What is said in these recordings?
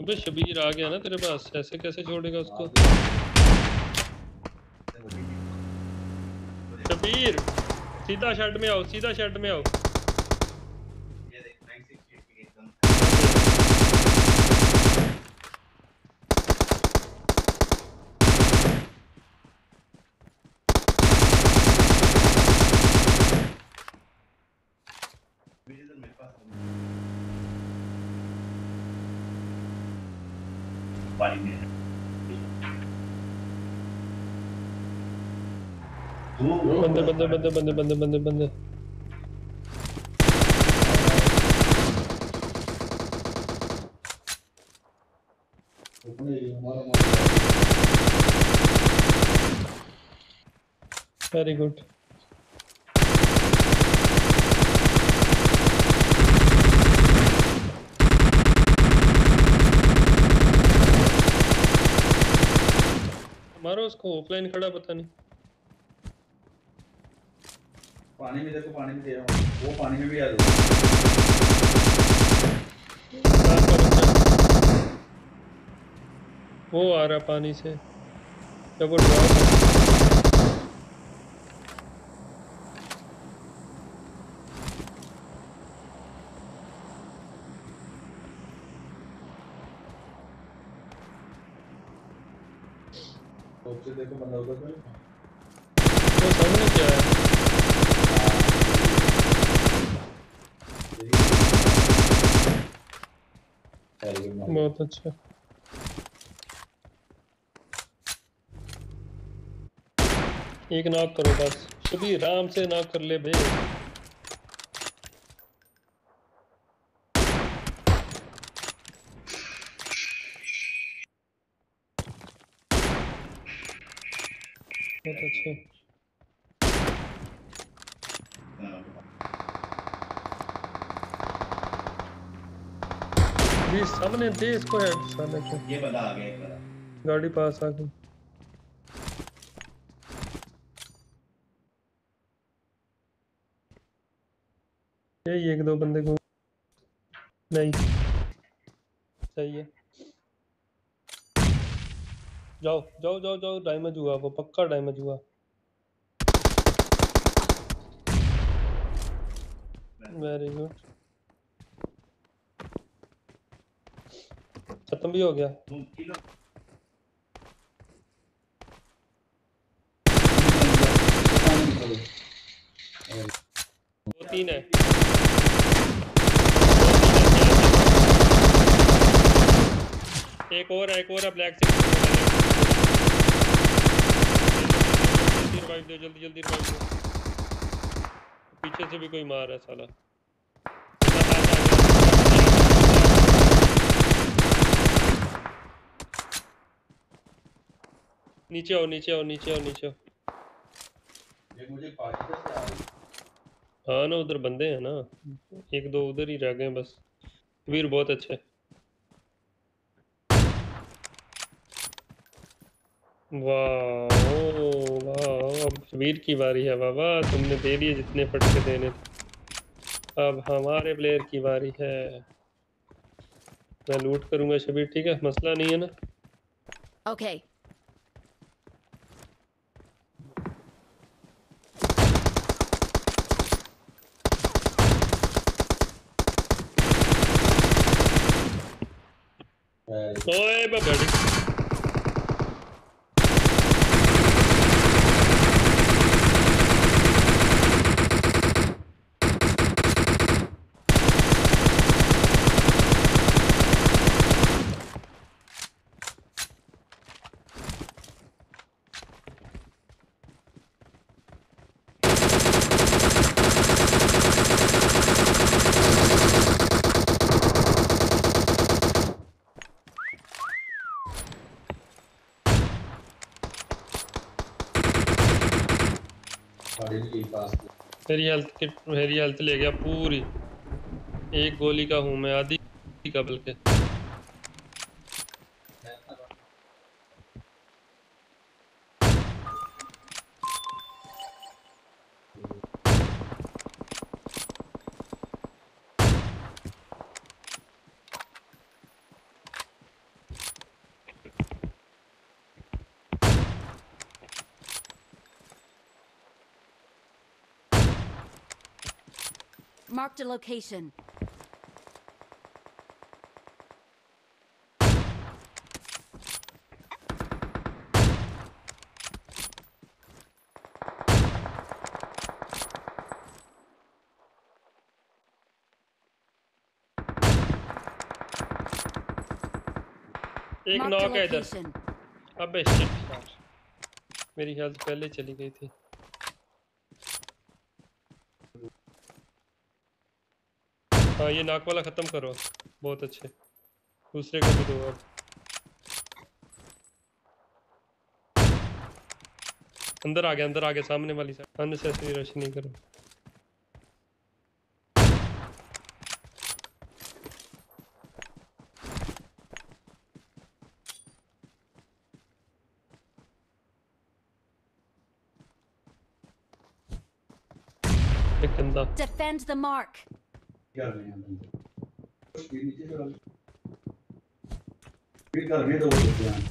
अबे शबीर आ गया ना तेरे पास? ऐसे कैसे छोड़ेगा उसको? शबीर, सीधा शर्ट में आओ, सीधा शर्ट में आओ। है। दो बंदे बंदे बंदे बंदे बंदे बंदे बंदे वेरी गुड मारो उसको ऑफलाइन खड़ा पता नहीं। पानी में देखो पानी में दे रहा हूँ। वो पानी में भी आ जाओ। वो आ रहा पानी से। जब वो से देखो बंदा उधर तो सामने क्या है? man. बहुत अच्छा। एक नाक करो बस। शबी आराम से नाक कर ले भाई। अच्छे जी सामने दे इसको हेड साले को ये बंदा आ गया एक बंदा गाड़ी पास आ गई। यही एक दो बंदे को नहीं। सही है। जाओ जाओ जाओ जाओ डैमेज हुआ वो पक्का डैमेज हुआ। वेरी गुड खत्म भी हो गया दो तीन है एक और है एक और है ब्लैक से जल्दी रिवाइव दो जल्दी जल्दी रिवाइव दो से भी कोई मार है साला। नीचे आओ नीचे आओ नीचे आओ नीचे आओ। रही हाँ। ना उधर बंदे हैं ना। एक दो उधर ही रह गए बस। वीर बहुत अच्छे। वाह वाह अब वीर की बारी है बाबा तुमने दे दिए जितने फटके देने। थे अब हमारे प्लेयर की बारी है। मैं लूट करूँगा शबीर ठीक है? मसला नहीं है ना? Okay. है ओए बड़ी मेरी हेल्थ किट मेरी हेल्थ ले गया पूरी एक गोली का हूँ मैं आधी का बल्कि Marked a location. एक Marked a नॉक है इधर location. अबे शिट यार मेरी ख्याल से पहले चली गई थी हाँ ये नाक वाला खत्म करो। बहुत अच्छे। दूसरे को भी दो अब। अंदर आ गया, अंदर आ गया, सामने वाली साइड अननेसेसरी रश नहीं करो। Defend the mark. कर रहे हैं नीचे बंदे हैं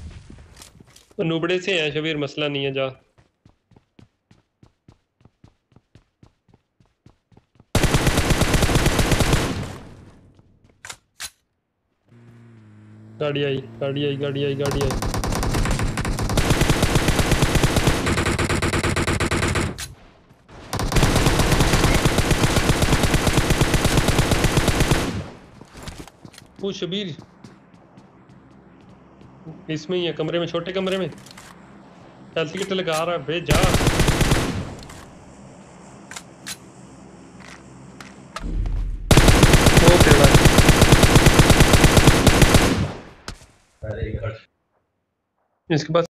तो नुबड़े से हैं, शबीर, मसला नहीं है, जा। गाड़ी आई गाड़ी आई गाड़ी आई गाड़ी आई। वो शबीर। इसमें ही है कमरे में छोटे कमरे में। एलसी किट लगा रहा है बे जा। वो तेरा अरे यार इसके पास